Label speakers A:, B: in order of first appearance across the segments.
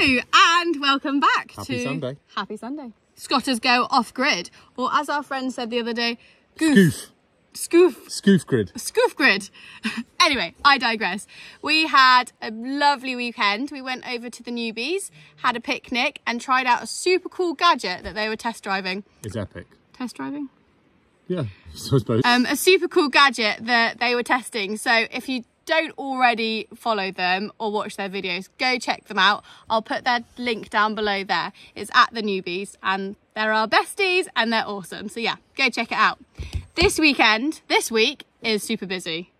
A: Hello and welcome back
B: Happy
A: to
B: Sunday.
A: Happy Sunday. Scotters go off grid, or as our friend said the other day, goof,
B: Scoof.
A: scoof,
B: Scoof grid.
A: scoof grid. anyway, I digress. We had a lovely weekend. We went over to the Newbys, had a picnic, and tried out a super cool gadget that they were test driving.
B: It's epic.
A: Test driving?
B: Yeah, so I suppose.
A: um, a super cool gadget that they were testing. So if you don't already follow them or watch their videos, go check them out. I'll put their link down below there. It's at the Newbys and they're our besties and they're awesome. So yeah, go check it out. This weekend, this week is super busy.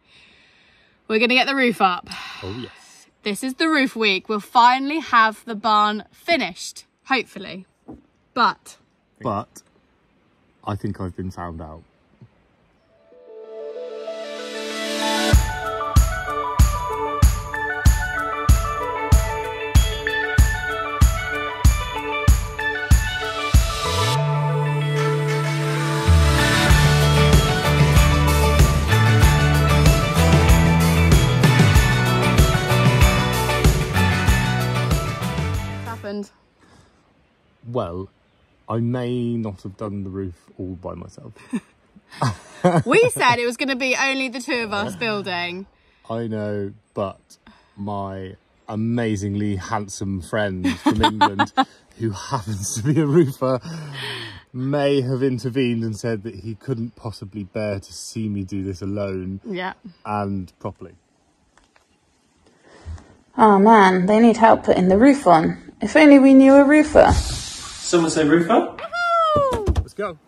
A: We're going to get the roof up.
B: oh, yes.
A: This is the roof week. We'll finally have the barn finished, hopefully. But
B: But I think I've been found out.
A: Happened.
B: Well, I may not have done the roof all by myself.
A: We said it was going to be only the two of us building.
B: I know, but my amazingly handsome friend from England, who happens to be a roofer, may have intervened and said that he couldn't possibly bear to see me do this alone
A: Yeah.
B: and properly.
C: Oh man, they need help putting the roof on. If only we knew a roofer.
D: Someone say roofer?
B: Let's go.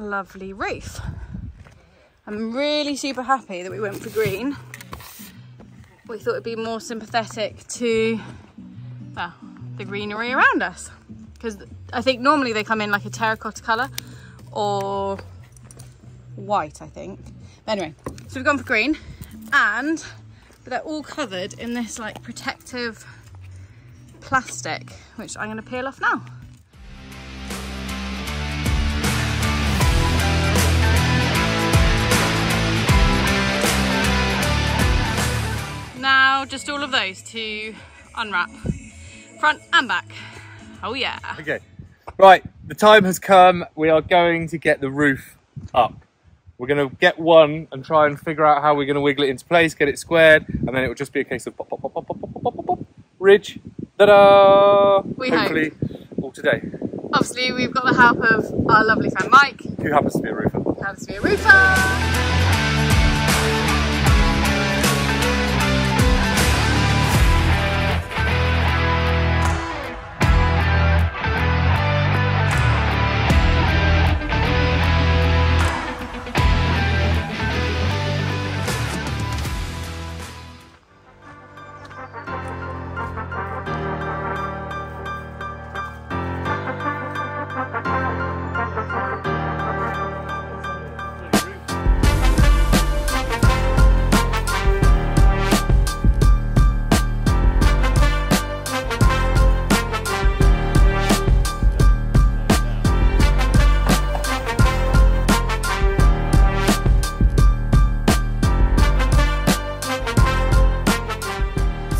A: Lovely roof. I'm really super happy that we went for green. We thought it'd be more sympathetic to well, the greenery around us. Because I think normally they come in like a terracotta colour or white, I think. But anyway, so we've gone for green and they're all covered in this like protective plastic, which I'm gonna peel off now. Now just all of those to unwrap, front and back. Oh yeah.
D: Okay. Right, the time has come. We are going to get the roof up. We're going to get one and try and figure out how we're going to wiggle it into place, get it squared, and then it will just be a case of pop, pop, pop, pop, pop, pop, pop, pop, pop, ridge, ta-da!
A: We hope.
D: Hopefully, all today.
A: Obviously we've got the help of our lovely friend Mike,
D: Who happens to be a roofer?
A: who happens to be a roofer.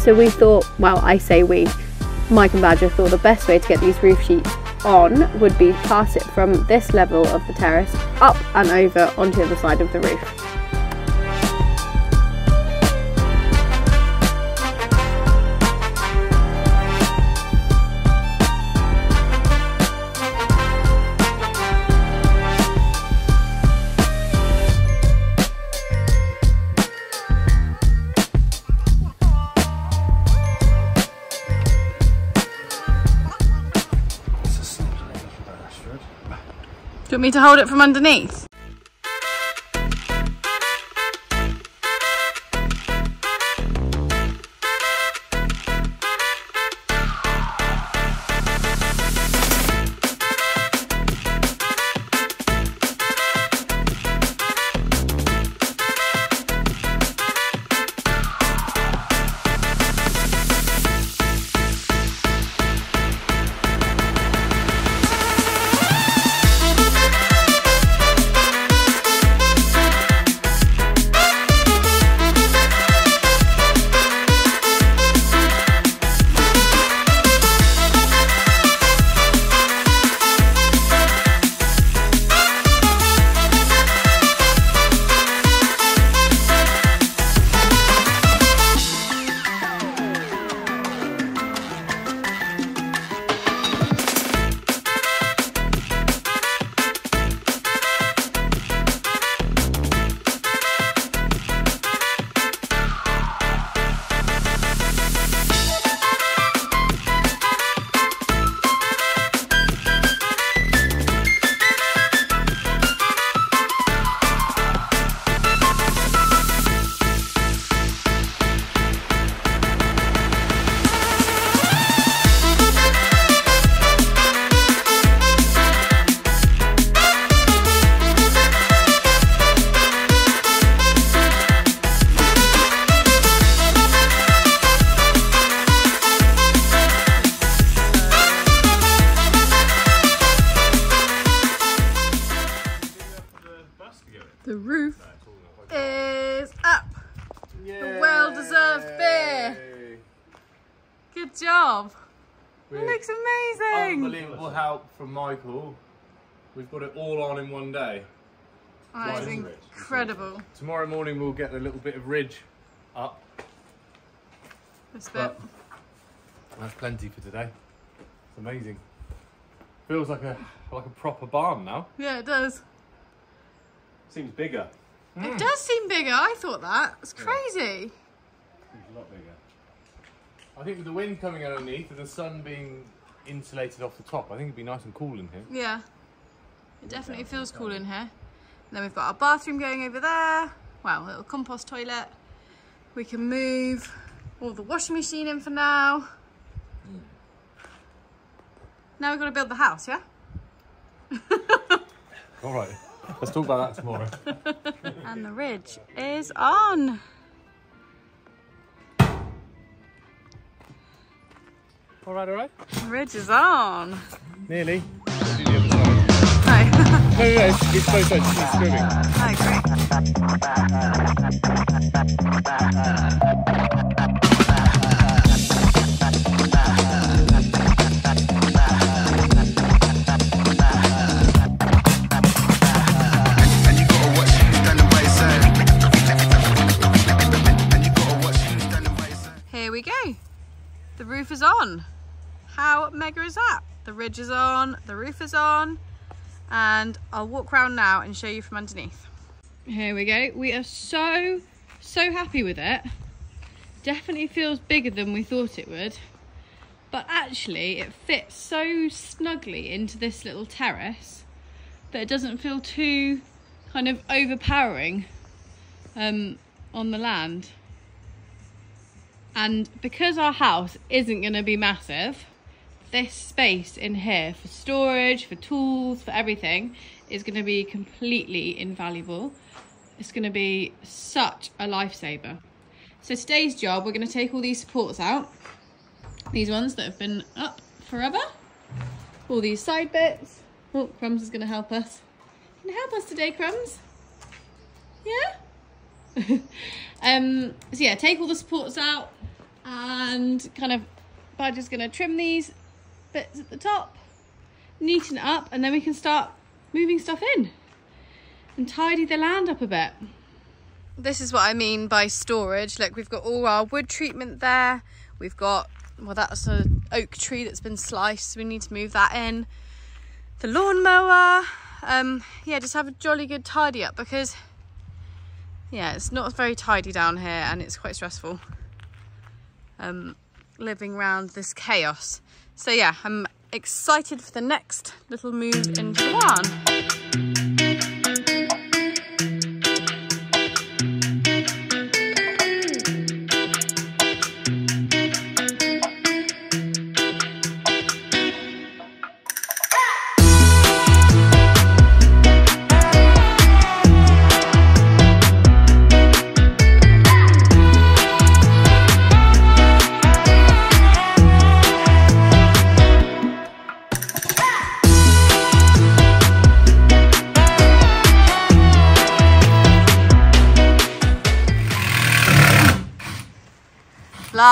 E: So we thought, well, I say we, Mike and Badger thought the best way to get these roof sheets on would be pass it from this level of the terrace up and over onto the other side of the roof.
A: Me to hold it from underneath? Good job. It looks amazing.
D: Unbelievable help from Michael. We've got it all on in one day.
A: That is
D: Right.
A: incredible.
D: Tomorrow morning we'll get a little bit of ridge up.
A: This bit.
D: But that's plenty for today. It's amazing. Feels like a like a proper barn now.
A: Yeah, it does.
D: Seems bigger.
A: It does seem bigger. I thought that. It's crazy.
D: Seems a lot bigger. I think with the wind coming underneath and the sun being insulated off the top, I think it'd be nice and cool in here.
A: Yeah. It definitely feels cool in here. And then we've got our bathroom going over there. Wow, little compost toilet. We can move all the washing machine in for now. Now we've got to build the house, yeah?
D: All right, let's talk about that tomorrow.
A: And the ridge is on.
D: All right, all right.
A: Ridge is on.
D: Nearly. Let's do the other side.
A: No.
D: No, no, it's, it's both sides. It's screaming.
A: I agree. On. How mega is that? The ridge is on, the roof is on, and I'll walk around now and show you from underneath. Here we go. We are so, so happy with it. Definitely feels bigger than we thought it would. But actually, it fits so snugly into this little terrace that it doesn't feel too kind of overpowering um, on the land. And because our house isn't going to be massive, this space in here for storage, for tools, for everything is going to be completely invaluable. It's going to be such a lifesaver. So today's job, we're going to take all these supports out. These ones that have been up forever. All these side bits. Oh, Crumbs is going to help us. Can you help us today, Crumbs? Yeah? um, so yeah, take all the supports out and kind of Badger's gonna trim these bits at the top, neaten it up, and then we can start moving stuff in and tidy the land up a bit. This is what I mean by storage. Look, we've got all our wood treatment there. We've got, well, that's a oak tree that's been sliced. So we need to move that in. The lawnmower. Um, yeah, just have a jolly good tidy up because yeah, it's not very tidy down here and it's quite stressful um, living around this chaos. So yeah, I'm excited for the next little move into the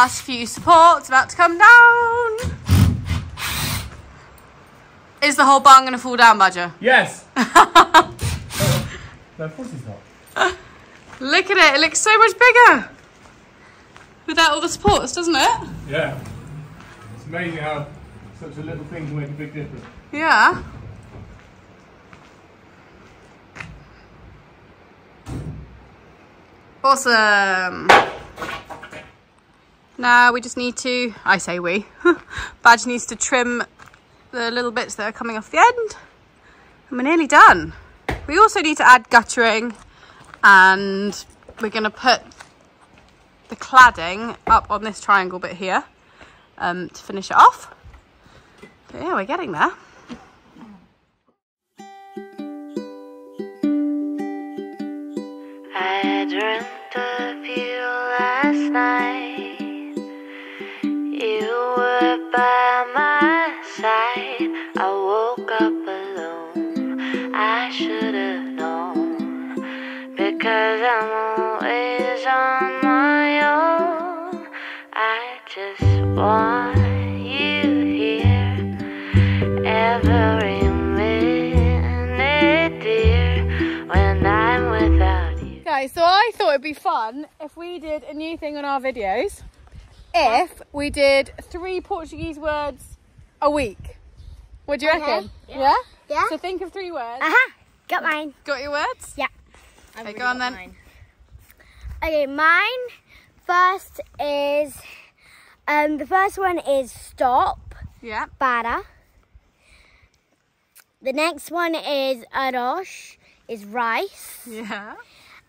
A: Last few supports about to come down. Is the whole barn going to fall down, Badger?
D: Yes. no, of course he's not.
A: Look at it. It looks so much bigger. Without all the supports, doesn't it?
D: Yeah. It's amazing how such a little thing can make a big difference.
A: Yeah. Awesome. Now we just need to, I say we, Badge needs to trim the little bits that are coming off the end. And we're nearly done. We also need to add guttering and we're going to put the cladding up on this triangle bit here um, to finish it off. But yeah, we're getting there.
F: I dreamt of you last night. Because I'm always on my own. I just want you here. Every minute, dear. When I'm without you.
A: Okay, so I thought it'd be fun if we did a new thing on our videos. If we did three Portuguese words a week. What do you reckon? Yeah.
G: Yeah.
A: So think of three words.
G: Aha! Got mine.
A: Got your words?
G: Yeah.
A: Okay, go on then.
G: Okay, mine first is um the first one is stop,
A: Yeah.
G: para. The next one is arroz, is rice.
A: Yeah.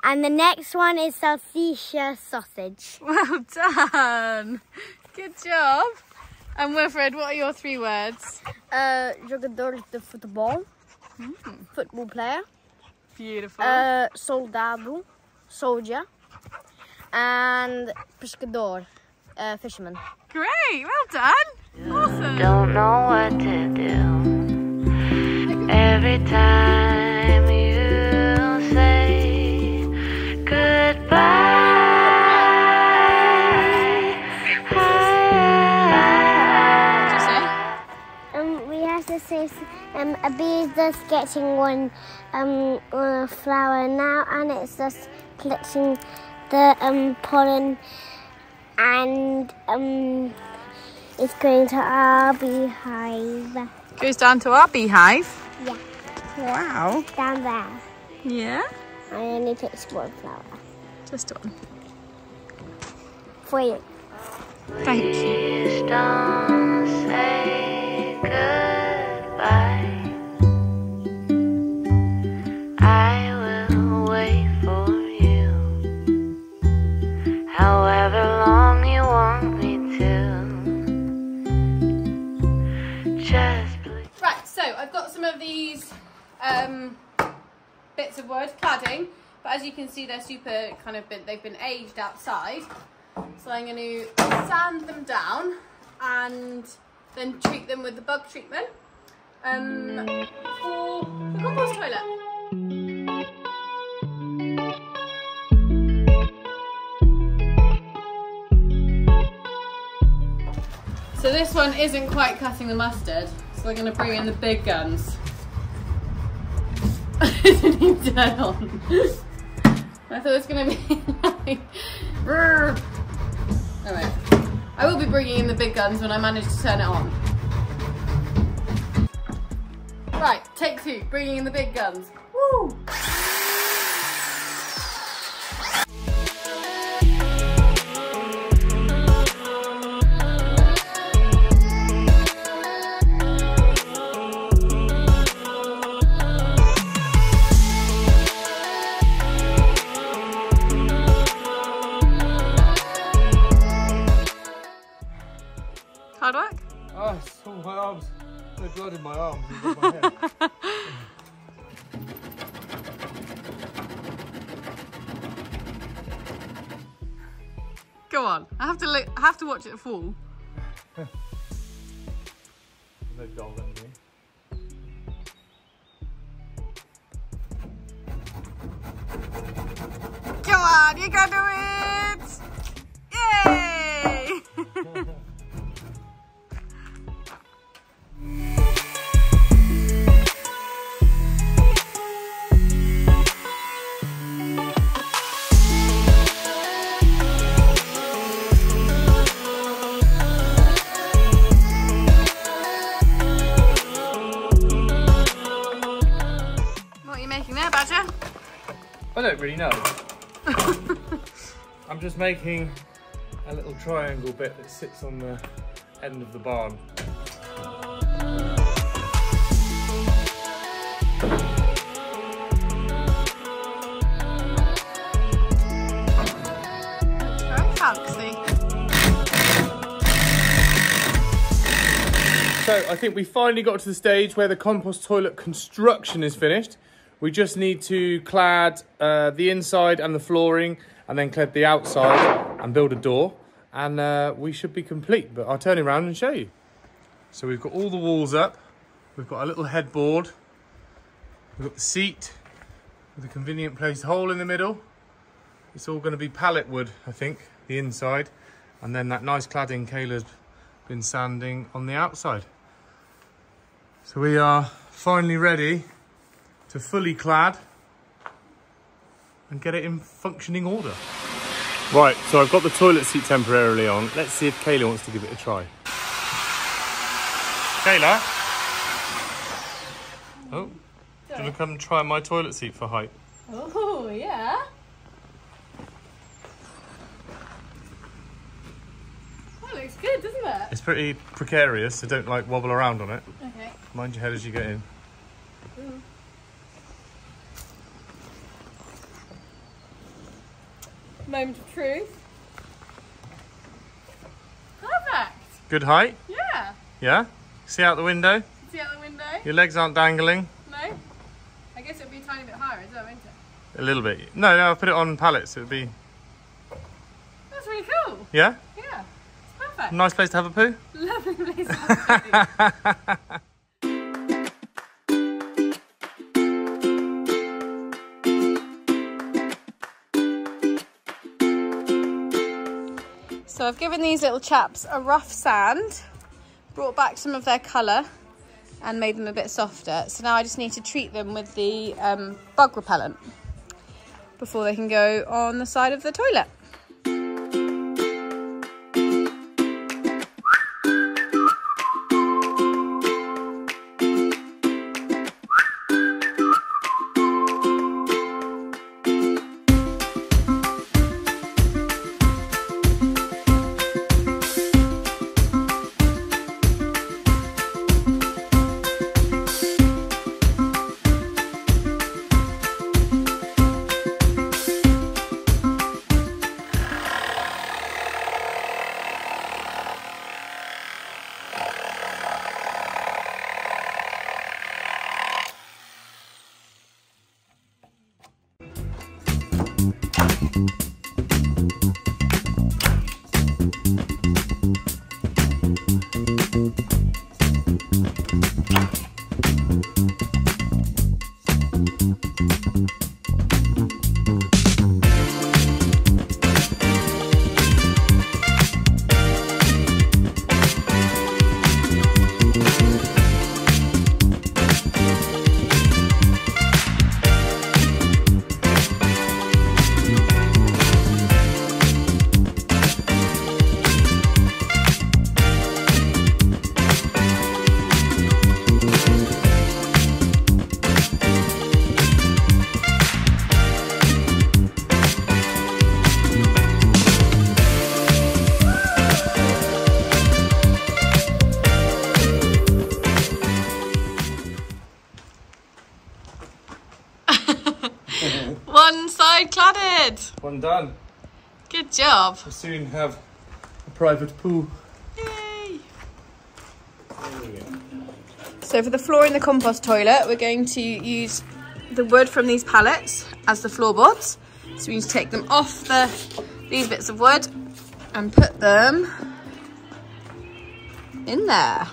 G: And the next one is salsicha sausage.
A: Well done. Good job. And Wilfred, what are your three words?
G: Uh, jogador de futebol, football player.
A: Beautiful.
G: Uh, soldado, soldier. And pescador, uh, fisherman.
A: Great. Well done. Awesome.
F: Don't know what to do. Every time
G: um, a bee is just getting one um on a flower now, and it's just collecting the um pollen, and um it's going to our beehive.
A: Goes down to our beehive.
G: Yeah,
A: Wow.
G: down there.
A: Yeah.
G: I only picked one flower
A: Just one.
G: for you.
A: Thank you. Super kind of been, they've been aged outside. So I'm going to sand them down and then treat them with the bug treatment um, for the compost toilet. So this one isn't quite cutting the mustard, so we're going to bring in the big guns. You turn on? I thought it was to be like... I will be bringing in the big guns when I manage to turn it on. Right, take two, bringing in the big guns. Woo! Have to watch it fall.
D: There's no dog under me.
A: Come on, you can do it!
D: Making a little triangle bit that sits on the end of the barn. So I think we finally got to the stage where the compost toilet construction is finished. We just need to clad uh, the inside and the flooring and then clad the outside and build a door and uh, we should be complete. But I'll turn around and show you. So we've got all the walls up. We've got a little headboard. We've got the seat with a convenient placed hole in the middle. It's all going to be pallet wood, I think, the inside. And then that nice cladding Kayla's been sanding on the outside. So we are finally ready to fully clad and get it in functioning order. Right, so I've got the toilet seat temporarily on. Let's see if Kayla wants to give it a try. Kayla? Oh, do you want to come try my toilet seat for height?
A: Oh, yeah. That looks good, doesn't it?
D: It's pretty precarious, so don't like wobble around on it.
A: Okay.
D: Mind your head as you get in.
A: Moment of truth. Perfect.
D: Good height?
A: Yeah.
D: Yeah? See out the window?
A: See out the window?
D: Your legs aren't dangling?
A: No? I guess it'll be a tiny bit higher as well, won't it?
D: A little bit. No, no, I'll put it on pallets. It would be.
A: That's really cool.
D: Yeah?
A: Yeah. It's perfect.
D: Nice place to have a poo?
A: Lovely place. So I've given these little chaps a rough sand, brought back some of their colour and made them a bit softer. So now I just need to treat them with the um, bug repellent before they can go on the side of the toilet. One
D: done.
A: Good job.
D: We'll soon have a private pool.
A: Yay. So for the floor in the compost toilet, we're going to use the wood from these pallets as the floorboards. So we need to take them off the these bits of wood and put them in there.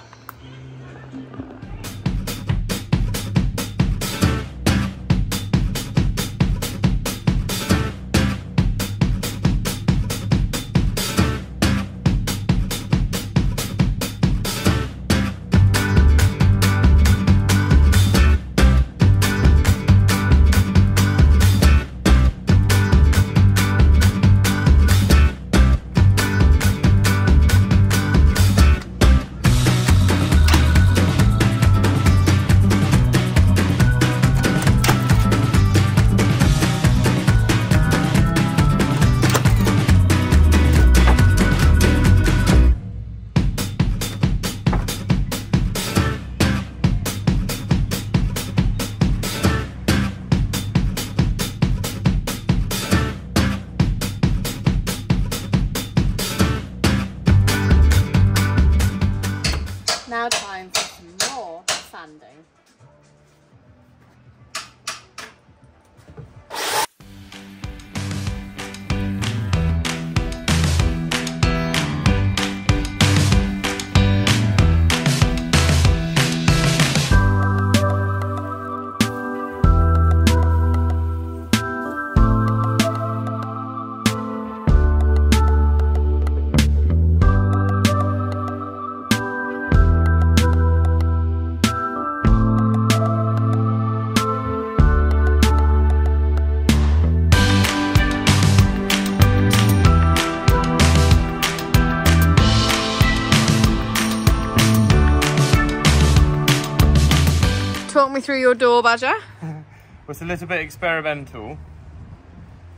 A: Your door, Badger.
D: It's a little bit experimental,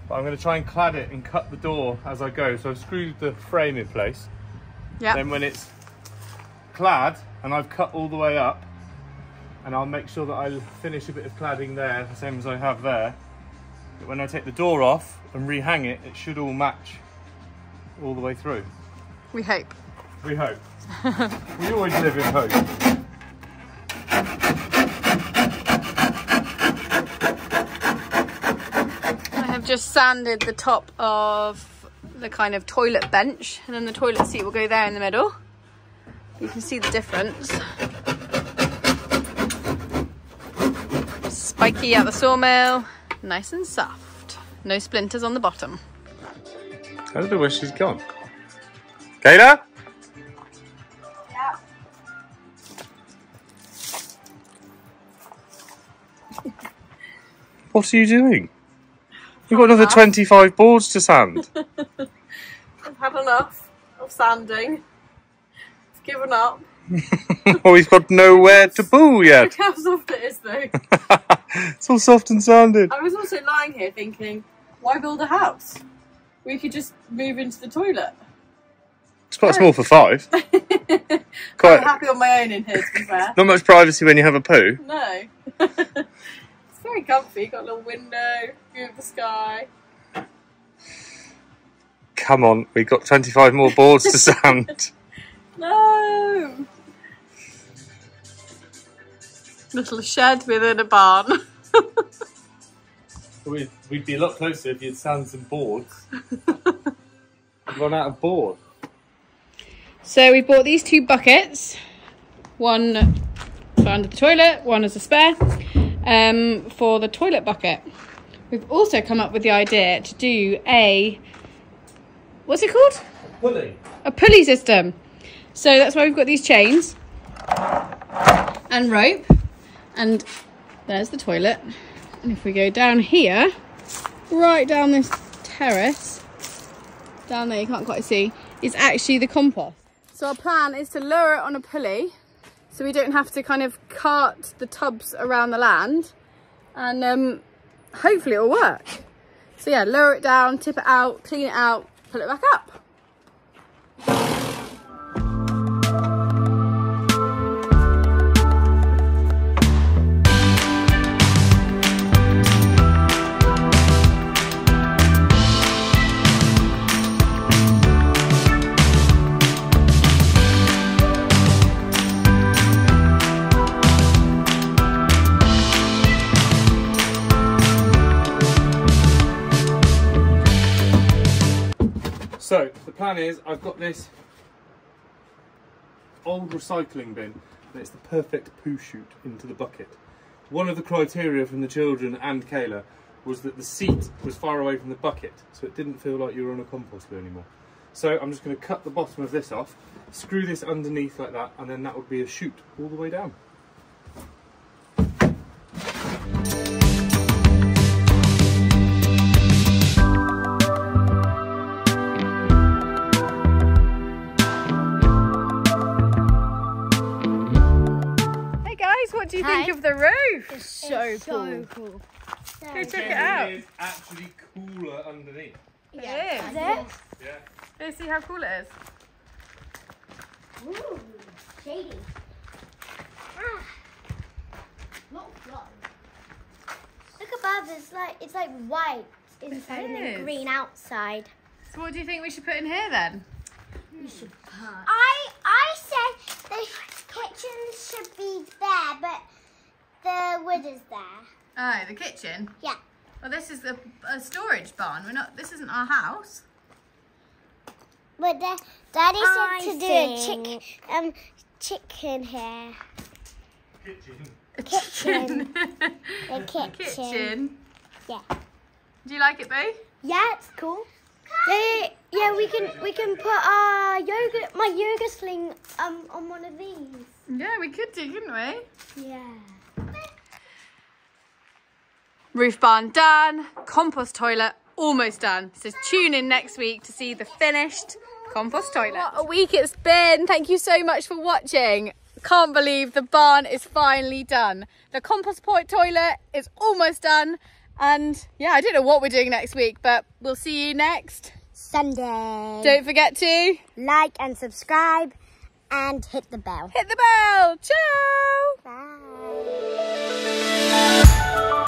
D: but I'm going to try and clad it and cut the door as I go. So I've screwed the frame in place.
A: Yeah.
D: Then when it's clad and I've cut all the way up, and I'll make sure that I finish a bit of cladding there, the same as I have there. But when I take the door off and rehang it, it should all match all the way through.
A: We hope.
D: We hope. we always live in hope.
A: I have just sanded the top of the kind of toilet bench and then the toilet seat will go there in the middle. You can see the difference. Spiky at the sawmill, nice and soft. No splinters on the bottom.
D: I don't know where she's gone. Kayla? What are you doing? You've got another 25 boards to sand.
A: I've had enough of sanding. It's given up.
D: oh, he's got nowhere to boo yet.
A: Look how soft it is though.
D: it's all soft and sanded.
A: I was also lying here thinking, why build a house? We could just move into the toilet.
D: It's quite small for five. quite I'm
A: happy on my own in here, to be fair.
D: not much privacy when you have a poo.
A: No. It's very comfy. Got a little window, view of the sky.
D: Come on, we've got 25 more boards to sand.
A: No. Little shed within a barn.
D: We'd, we'd be a lot closer if you'd sand some boards. Run out of board.
A: So we bought these two buckets, one for under the toilet, one as a spare, um, for the toilet bucket. We've also come up with the idea to do a, what's it called?
D: Pulley.
A: A pulley system. So that's why we've got these chains and rope, and there's the toilet. And if we go down here, right down this terrace, down there you can't quite see, is actually the compost. So our plan is to lower it on a pulley so we don't have to kind of cart the tubs around the land and um, hopefully it'll work. So yeah, lower it down, tip it out, clean it out, pull it back up.
D: Plan is I've got this old recycling bin and it's the perfect poo chute into the bucket. One of the criteria from the children and Kayla was that the seat was far away from the bucket so it didn't feel like you were on a compost bin anymore. So I'm just going to cut the bottom of this off, screw this underneath like that and then that would be a chute all the way down.
A: Do you think
G: Hi.
A: of the roof?
E: So cool.
G: cool.
A: Go check it out.
D: is actually cooler underneath.
A: It is.
G: Is it?
D: Yeah.
A: Go see how cool it is.
G: Ooh, shady. Ah. Not fun. Look above, it's like it's like white inside and then green outside.
A: So what do you think we should put in here then?
G: we should I I said the kitchen should be there, but the wood is there.
A: Oh, the kitchen.
G: Yeah.
A: Well, this is the a storage barn. We're not. This isn't our house.
G: But the, Daddy
E: I
G: said to do a
E: think-
G: chick, um, chicken here.
A: A
G: Kitchen. The kitchen.
A: kitchen.
G: Yeah.
A: Do you like it, Boo?
E: Yeah, it's cool. Yeah, yeah, we can we can put our yoga my yoga sling um on one of these.
A: Yeah, we could do, couldn't we?
E: Yeah.
A: Roof barn done. Compost toilet almost done. So tune in next week to see the finished compost toilet. What a week it's been. Thank you so much for watching. Can't believe the barn is finally done. The compost point toilet is almost done. And yeah, I don't know what we're doing next week, but we'll see you next.
G: Sunday.
A: Don't forget to
G: like and subscribe and hit the bell.
A: hit the bell. Ciao.
G: Bye.